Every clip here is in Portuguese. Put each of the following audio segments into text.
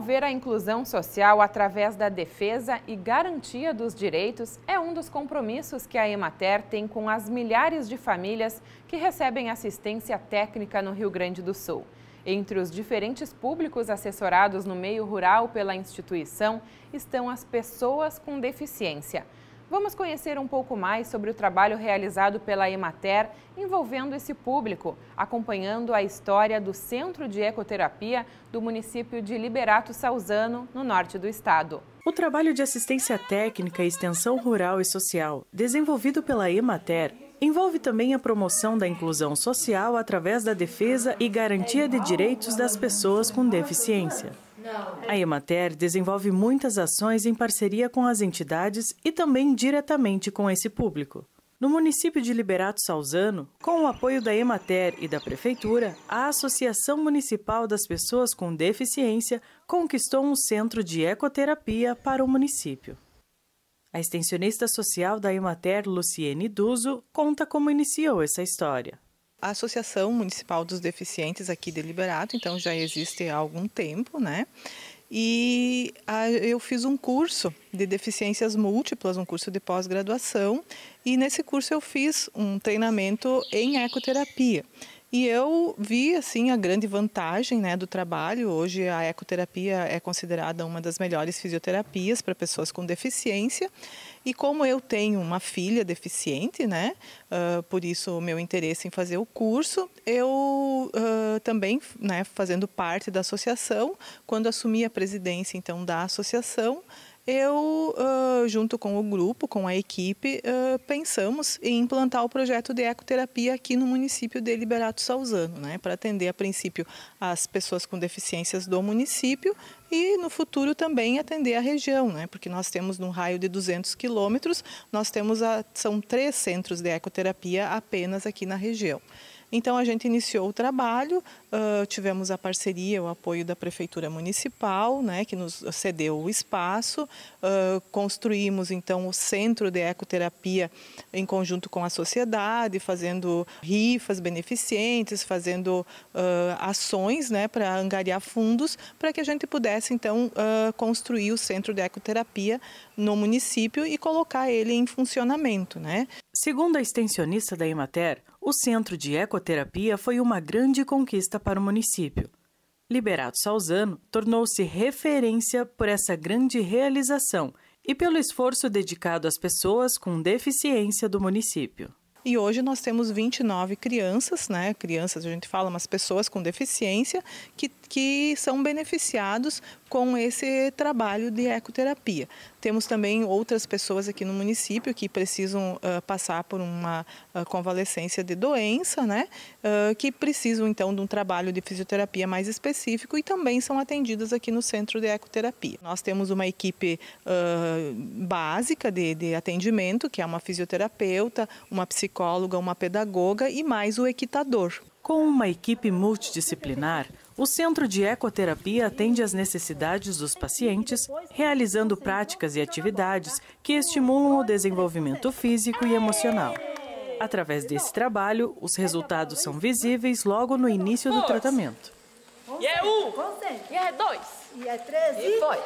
Promover a inclusão social através da defesa e garantia dos direitos é um dos compromissos que a Emater tem com as milhares de famílias que recebem assistência técnica no Rio Grande do Sul. Entre os diferentes públicos assessorados no meio rural pela instituição estão as pessoas com deficiência. Vamos conhecer um pouco mais sobre o trabalho realizado pela Emater envolvendo esse público, acompanhando a história do Centro de Ecoterapia do município de Liberato Salzano, no norte do estado. O trabalho de assistência técnica e extensão rural e social, desenvolvido pela Emater, envolve também a promoção da inclusão social através da defesa e garantia de direitos das pessoas com deficiência. A Emater desenvolve muitas ações em parceria com as entidades e também diretamente com esse público. No município de Liberato Salzano, com o apoio da Emater e da Prefeitura, a Associação Municipal das Pessoas com Deficiência conquistou um centro de ecoterapia para o município. A extensionista social da Emater, Luciene Duzo, conta como iniciou essa história. A Associação Municipal dos Deficientes aqui de Liberato, então já existe há algum tempo, né? E a, eu fiz um curso de deficiências múltiplas, um curso de pós-graduação, e nesse curso eu fiz um treinamento em ecoterapia. E eu vi assim a grande vantagem né, do trabalho. Hoje a ecoterapia é considerada uma das melhores fisioterapias para pessoas com deficiência. E como eu tenho uma filha deficiente, né, uh, por isso o meu interesse em fazer o curso, eu uh, também, né, fazendo parte da associação, quando assumi a presidência então da associação, eu, uh, junto com o grupo, com a equipe, uh, pensamos em implantar o projeto de ecoterapia aqui no município de Liberato Salzano, né, para atender a princípio as pessoas com deficiências do município e no futuro também atender a região, né, porque nós temos num raio de 200 quilômetros, nós temos a, são três centros de ecoterapia apenas aqui na região. Então a gente iniciou o trabalho, uh, tivemos a parceria, o apoio da Prefeitura Municipal, né, que nos cedeu o espaço, uh, construímos então o Centro de Ecoterapia em conjunto com a sociedade, fazendo rifas beneficentes, fazendo uh, ações né, para angariar fundos, para que a gente pudesse então construir o Centro de Ecoterapia no município e colocar ele em funcionamento. Né? Segundo a extensionista da Emater, o Centro de Ecoterapia foi uma grande conquista para o município. Liberato Salzano tornou-se referência por essa grande realização e pelo esforço dedicado às pessoas com deficiência do município. E hoje nós temos 29 crianças, né? Crianças, a gente fala, mas pessoas com deficiência que, que são beneficiados com esse trabalho de ecoterapia. Temos também outras pessoas aqui no município que precisam uh, passar por uma uh, convalescência de doença, né? Uh, que precisam então de um trabalho de fisioterapia mais específico e também são atendidas aqui no centro de ecoterapia. Nós temos uma equipe básica de, de atendimento, que é uma fisioterapeuta, uma psicóloga, uma pedagoga e mais o equitador. Com uma equipe multidisciplinar, o Centro de Ecoterapia atende às necessidades dos pacientes, realizando práticas e atividades que estimulam o desenvolvimento físico e emocional. Através desse trabalho, os resultados são visíveis logo no início do tratamento. E é um, e é dois, e é três, e foi.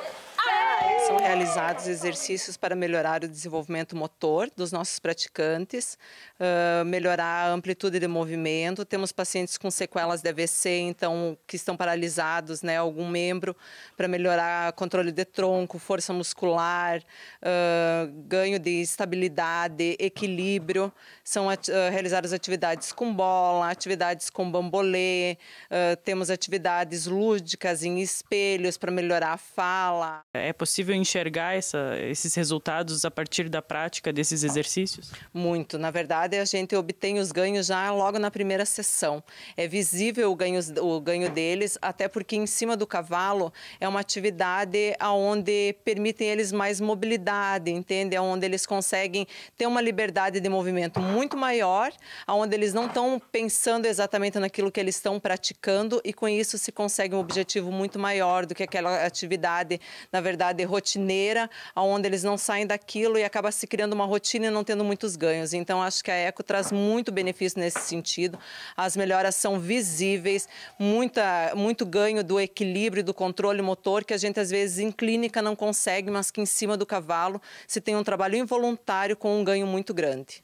São realizados exercícios para melhorar o desenvolvimento motor dos nossos praticantes, uh, melhorar a amplitude de movimento. Temos pacientes com sequelas de AVC, então que estão paralisados, né, algum membro, para melhorar controle de tronco, força muscular, uh, ganho de estabilidade, equilíbrio. São uh, realizadas atividades com bola, atividades com bambolê, temos atividades lúdicas em espelhos para melhorar a fala. É possível enxergar essa, esses resultados a partir da prática desses exercícios? Muito. Na verdade, a gente obtém os ganhos já logo na primeira sessão. É visível o ganho, o ganho deles, até porque em cima do cavalo é uma atividade onde permitem eles mais mobilidade, entende? Onde eles conseguem ter uma liberdade de movimento muito maior, onde eles não estão pensando exatamente naquilo que eles estão praticando e com isso se consegue um objetivo muito maior do que aquela atividade, na verdade, rotineira, onde eles não saem daquilo e acaba se criando uma rotina e não tendo muitos ganhos. Então, acho que a Eco traz muito benefício nesse sentido. As melhoras são visíveis, muita, muito ganho do equilíbrio, do controle motor, que a gente às vezes em clínica não consegue, mas que em cima do cavalo se tem um trabalho involuntário com um ganho muito grande.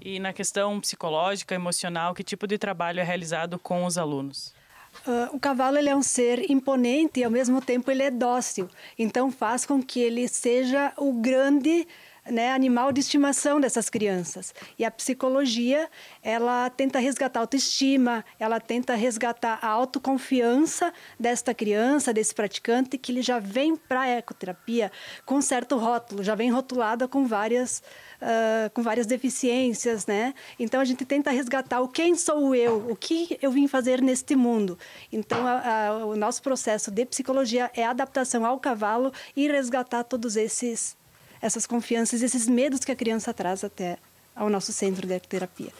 E na questão psicológica, emocional, que tipo de trabalho é realizado com os alunos? Uh, o cavalo ele é um ser imponente e ao mesmo tempo ele é dócil. Então faz com que ele seja o grande né, animal de estimação dessas crianças. E a psicologia, ela tenta resgatar a autoestima, ela tenta resgatar a autoconfiança desta criança, desse praticante, que ele já vem para a ecoterapia com certo rótulo, já vem rotulada com várias, uh, com várias deficiências, né? Então a gente tenta resgatar o quem sou eu, o que eu vim fazer neste mundo. Então a, a, o nosso processo de psicologia é adaptação ao cavalo e resgatar todos esses essas confianças, esses medos que a criança traz até ao nosso centro de terapia.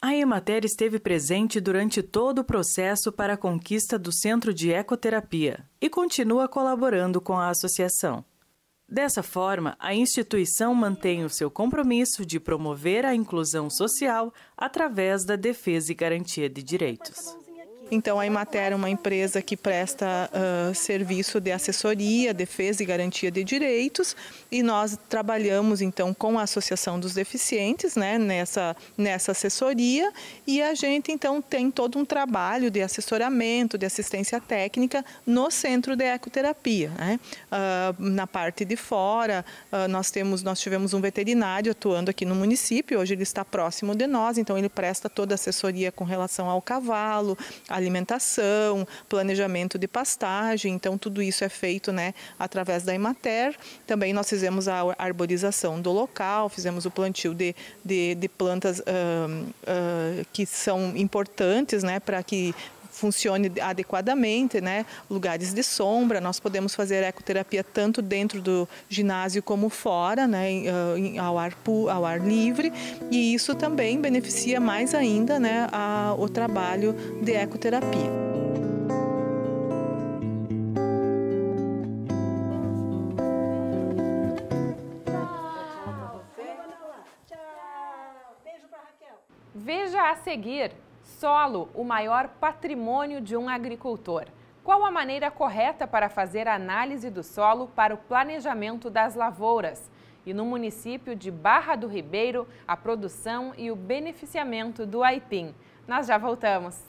A Emater esteve presente durante todo o processo para a conquista do Centro de Ecoterapia e continua colaborando com a associação. Dessa forma, a instituição mantém o seu compromisso de promover a inclusão social através da defesa e garantia de direitos. Então, a Imater é uma empresa que presta uh, serviço de assessoria, defesa e garantia de direitos e nós trabalhamos então com a Associação dos Deficientes né, nessa, nessa assessoria e a gente então tem todo um trabalho de assessoramento, de assistência técnica no centro de ecoterapia. Né? Uh, na parte de fora, uh, nós, temos, nós tivemos um veterinário atuando aqui no município, hoje ele está próximo de nós, então ele presta toda a assessoria com relação ao cavalo, alimentação, planejamento de pastagem, então tudo isso é feito né, através da Imater. Também nós fizemos a arborização do local, fizemos o plantio de, de, de plantas uh, uh, que são importantes né, para que funcione adequadamente, né? Lugares de sombra, nós podemos fazer ecoterapia tanto dentro do ginásio como fora, né? Ao ar, ao ar livre, e isso também beneficia mais ainda, né? A, o trabalho de ecoterapia. Veja a seguir Solo, o maior patrimônio de um agricultor. Qual a maneira correta para fazer a análise do solo para o planejamento das lavouras? E no município de Barra do Ribeiro, a produção e o beneficiamento do aipim. Nós já voltamos.